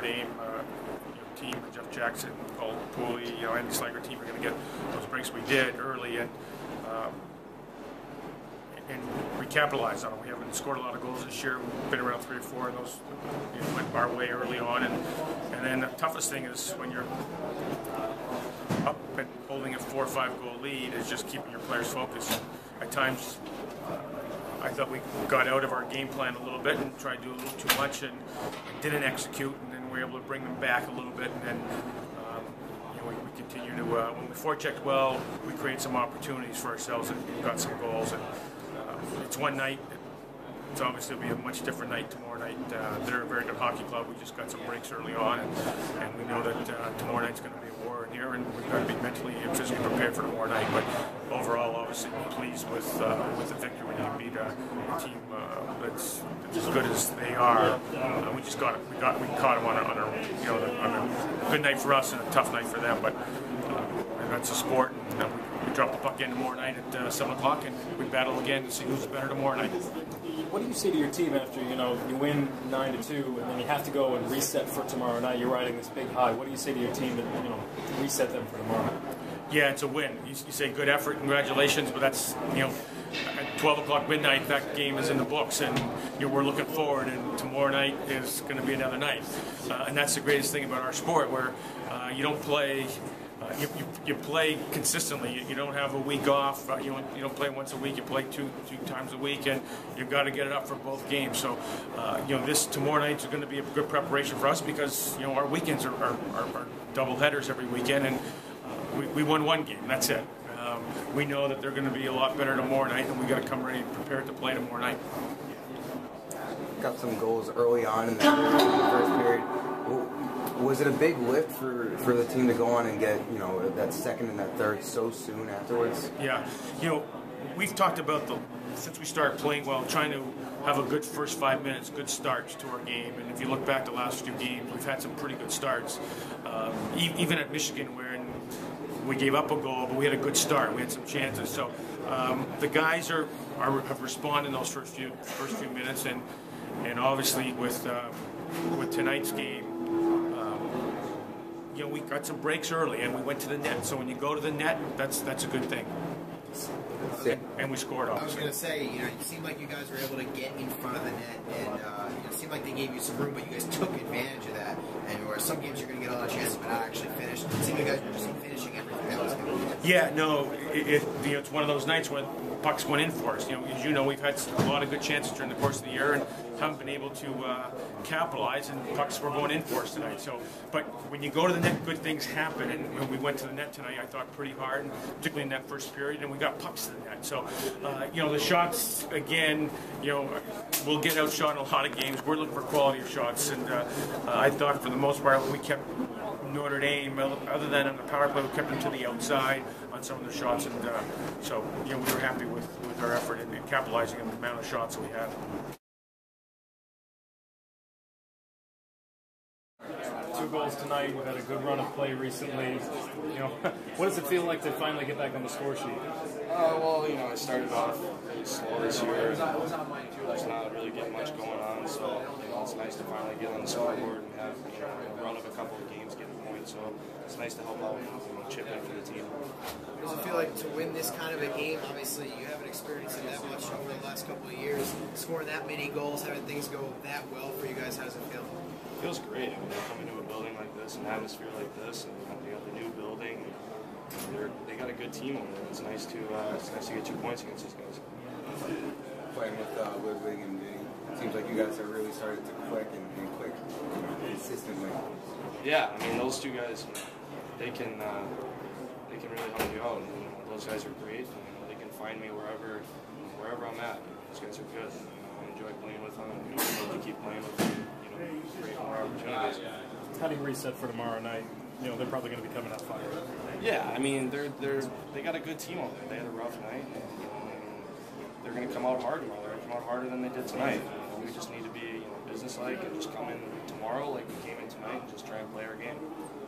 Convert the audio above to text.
Notre Dame uh, you know, team, Jeff Jackson, Paul Pooley, you know, Andy Slaggert team are going to get those breaks we did early and. Um, and we capitalized on them. We haven't scored a lot of goals this year. We've been around three or four, and those you know, went our way early on. And and then the toughest thing is when you're up and holding a four or five goal lead is just keeping your players focused. At times, uh, I thought we got out of our game plan a little bit and tried to do a little too much and, didn't execute, and we were able to bring them back a little bit, and then um, you know, we, we continue to uh, when we forechecked well, we created some opportunities for ourselves and got some goals. And uh, it's one night. It's obviously be a much different night tomorrow night. Uh, they're a very good hockey club. We just got some breaks early on, and, and we know that uh, tomorrow night's going to be a war in here, and we've got to be mentally and physically prepared for tomorrow night. But obviously, pleased with uh, with the victory. We didn't beat a, a team uh, that's, as good as they are. Uh, we just got we got we caught them on a, on a you know on a good night for us and a tough night for them. But uh, that's a sport. And, uh, we, we drop the puck in tomorrow night at uh, seven o'clock, and we battle again to see who's better tomorrow night. What do you say to your team after you know you win nine to two, and then you have to go and reset for tomorrow night? You're riding this big high. What do you say to your team to you know reset them for tomorrow? Yeah, it's a win. You, you say good effort, congratulations, but that's you know at 12 o'clock midnight that game is in the books, and you know, we're looking forward. And tomorrow night is going to be another night, uh, and that's the greatest thing about our sport, where uh, you don't play. Uh, you, you, you, play consistently. You, you, don't have a week off. Uh, you, don't, you don't play once a week. You play two two times a week, and you've got to get it up for both games. So, uh, you know, this tomorrow night is going to be a good preparation for us because you know our weekends are, are, are, are double headers every weekend, and we, we won one game. That's it. Um, we know that they're going to be a lot better tomorrow night, and we got to come ready, prepared to play tomorrow night. Got some goals early on in the first period was it a big lift for, for the team to go on and get you know that second and that third so soon afterwards? Yeah, you know, we've talked about the since we started playing well, trying to have a good first five minutes, good starts to our game. And if you look back the last few games, we've had some pretty good starts. Um, even at Michigan, where we gave up a goal, but we had a good start. We had some chances. So um, the guys are, are have responded in those first few first few minutes, and and obviously with uh, with tonight's game you know, we got some breaks early and we went to the net. So when you go to the net, that's that's a good thing. And we scored. Obviously. I was going to say, you know, it seemed like you guys were able to get in front of the net, and uh, you know, it seemed like they gave you some room, but you guys took advantage of that. And where some games you're going to get a lot of chances, but not actually finish. It seemed like you guys were just finishing everything. That was good. Yeah, no, it, it, you know, it's one of those nights when pucks went in for us. You know, as you know, we've had a lot of good chances during the course of the year and haven't been able to uh, capitalize, and pucks were going in for us tonight. So, but when you go to the net, good things happen. And when we went to the net tonight, I thought pretty hard, and particularly in that first period, and we got pucks to the net. So, uh, you know, the shots again, you know, we'll get outshot in a lot of games. We're looking for quality of shots, and uh, I thought for the most part we kept Notre Dame, other than on the power play, we kept them to the outside on some of the shots, and uh, so you know we were happy with, with our effort in, in capitalizing on the amount of shots that we had. Two goals tonight. We've had a good run of play recently. You know, what does it feel like to finally get back on the score sheet? Uh, well, you know, I started off really slow this year. There's not really getting much going on, so you know, it's nice to finally get on the scoreboard and have you know, a run of a couple of games getting points. So it's nice to help out, you know, chip in for the team. What does it feel like to win this kind of a game? Obviously, you haven't experienced it that much over the last couple of years. Scoring that many goals, having things go that well for you guys, how does it feel? It feels great. I mean, coming to a building like this, an atmosphere like this, and you know, they got the new building. They're, they got a good team over there. It's nice to uh, it's nice to get two points against these guys. Playing with uh, Ludwig and Vinny, it seems like you guys are really started to click and, and click you know, consistently. Yeah, I mean those two guys, they can uh, they can really help you out. You know, those guys are great. And, you know, they can find me wherever wherever I'm at. You know, those guys are good. You know, I enjoy playing with them. You know, I love to keep playing with them. You know, create more opportunities. How do you reset for tomorrow night? You know, they're probably going to be coming out fired. Yeah, I mean they're they're they got a good team over there. They had a rough night. And, you know, and they're going to come out hard tomorrow. They're going to come out harder than they did tonight. You know, we just need to be you know businesslike and just come in tomorrow like we came tonight and just try and play our game.